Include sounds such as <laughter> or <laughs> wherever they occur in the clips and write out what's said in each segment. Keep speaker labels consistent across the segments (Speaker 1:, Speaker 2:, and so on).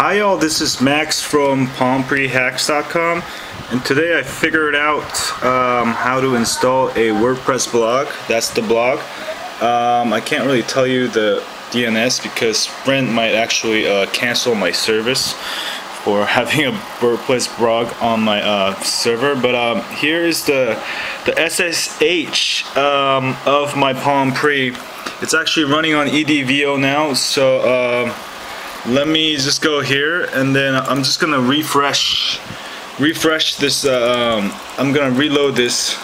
Speaker 1: Hi y'all, this is Max from PalmPreHacks.com and today I figured out um, how to install a WordPress blog. That's the blog. Um, I can't really tell you the DNS because Brent might actually uh, cancel my service for <laughs> having a WordPress blog on my uh, server. But um, here is the the SSH um, of my Palm Pre. It's actually running on EVDO now, so um, let me just go here and then I'm just gonna refresh refresh this uh, um, I'm gonna reload this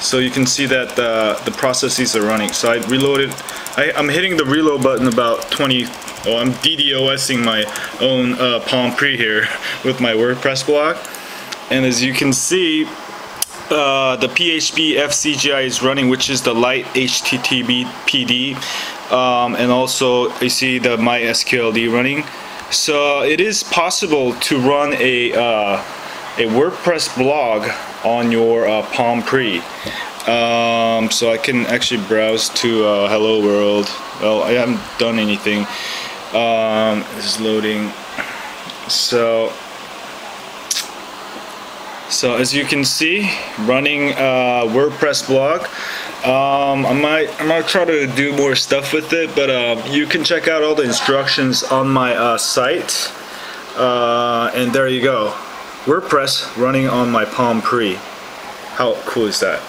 Speaker 1: so you can see that uh, the processes are running. So I reloaded I, am hitting the reload button about 20 oh I'm DDoSing my own uh, Palm Pre here <laughs> with my WordPress blog and as you can see uh, the PHP FCGI is running which is the light HTTP PD um, and also you see the MySQLD running. So it is possible to run a, uh, a WordPress blog on your uh, Palm Pre. Um, so I can actually browse to uh, Hello World. Well, I haven't done anything. Um, it's loading. So, so as you can see, running a WordPress blog. Um, I might I might try to do more stuff with it, but uh, you can check out all the instructions on my uh, site. Uh, and there you go, WordPress running on my Palm Pre. How cool is that?